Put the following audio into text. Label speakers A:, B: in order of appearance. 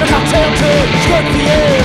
A: And I tell to skirt the air